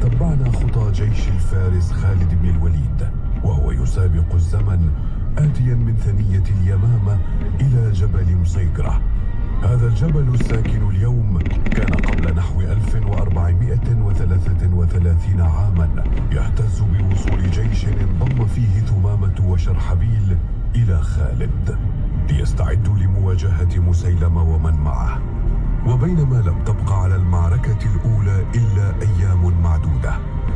تبعنا خطى جيش الفارس خالد بن الوليد وهو يسابق الزمن آتيا من ثنية اليمامة إلى جبل مسيقرة. هذا الجبل الساكن اليوم كان قبل نحو 1433 عاما يهتز بوصول جيش انضم فيه ثمامة وشرحبيل إلى خالد. ليستعدوا لمواجهة مسيلمة ومن معه. وبينما لم تبقى على المعركة الأولى إلا أيام معدودة.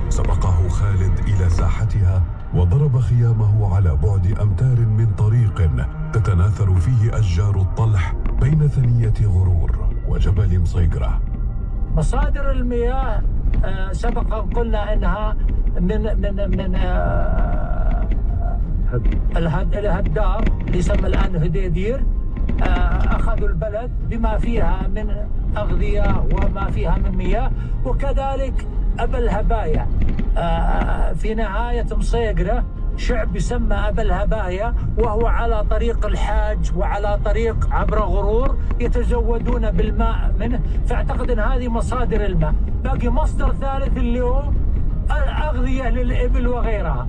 سبقه خالد إلى ساحتها وضرب خيامه على بعد أمتار من طريق تتناثر فيه أشجار الطلح بين ثنية غرور وجبل مصيقرة مصادر المياه آه، سبق أن قلنا أنها من من من آه، الهد- الهدار اللي يسمى الآن هديدير. أخذوا البلد بما فيها من أغذية وما فيها من مياه وكذلك أبا الهبايا. آه، في نهاية مصيقرة شعب يسمى أبا الهبايا وهو على طريق الحاج وعلى طريق عبر غرور يتزودون بالماء منه. فأعتقد أن هذه مصادر الماء. باقي مصدر ثالث اللي هو الأغذية للإبل وغيرها.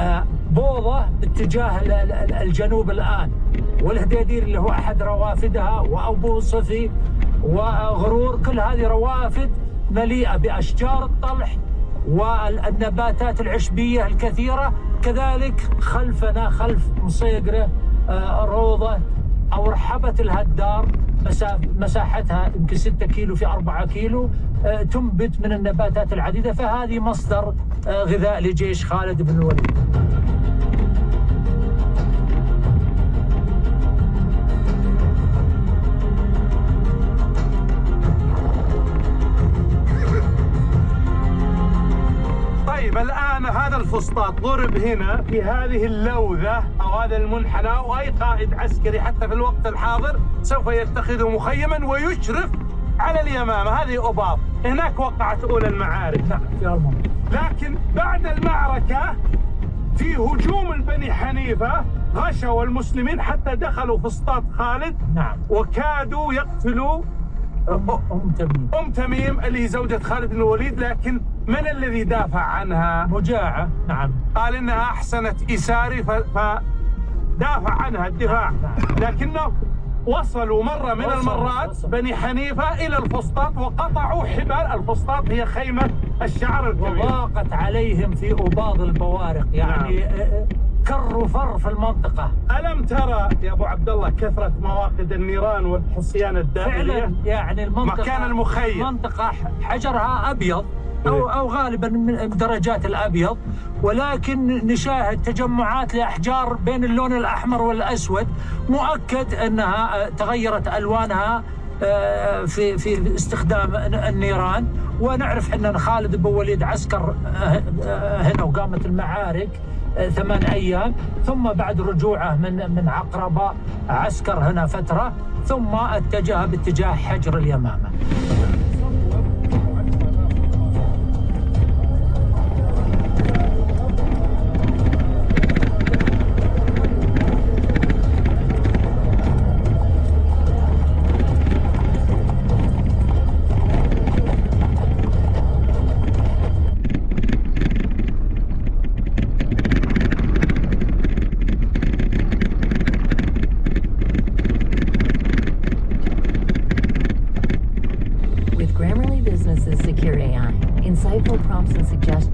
آه، بوضة باتجاه ال- ال- الجنوب الآن. والهديدير اللي هو أحد روافدها وأبو صفي وغرور كل هذه روافد مليئة بأشجار الطلح والنباتات العشبية الكثيرة. كذلك خلفنا خلف مصيقرة آه، روضة أو رحبة الهدار مسا- مساحتها يمكن 6 كيلو في 4 كيلو آه، تنبت من النباتات العديدة. فهذه مصدر آه، غذاء لجيش خالد بن الوليد. الآن هذا الفسطاط ضرب هنا في هذه اللوذة. أو هذا المنحنى وأي قائد عسكري حتى في الوقت الحاضر سوف يتخذه مخيما ويشرف على اليمامة. هذه أباط هناك وقعت أولى المعارك. نعم. لكن بعد المعركة في هجوم البني حنيفة غشوا المسلمين حتى دخلوا فسطاط خالد. نعم. وكادوا يقتلوا أم تميم. أم تميم اللي هي زوجة خالد بن الوليد. لكن من الذي دافع عنها؟ مجاعة نعم قال إنها أحسنت إساري ف- فدافع عنها الدفاع لكنه وصلوا مرة من وصل- المرات وصل. بني حنيفة إلى الفسطاط وقطعوا حبال الفسطاط هي خيمة الشعر الكبير وضاقت عليهم في أباض البوارق يعني نعم. كر وفر في المنطقة ألم ترى يا أبو عبد الله كثرة مواقد النيران والحصيان الدائرية فعلا يعني المنطقة مكان المخيم. منطقة حجرها أبيض أو إيه. أو غالبا من درجات الأبيض ولكن نشاهد تجمعات لأحجار بين اللون الأحمر والأسود مؤكد أنها آه، تغيرت ألوانها آه، في في استخدام النيران ونعرف إن خالد بن وليد عسكر آه، هنا وقامت المعارك ثمان أيام ثم بعد رجوعه من من عقربه عسكر هنا فترة ثم اتجه باتجاه حجر اليمامة. playful prompts and suggestions.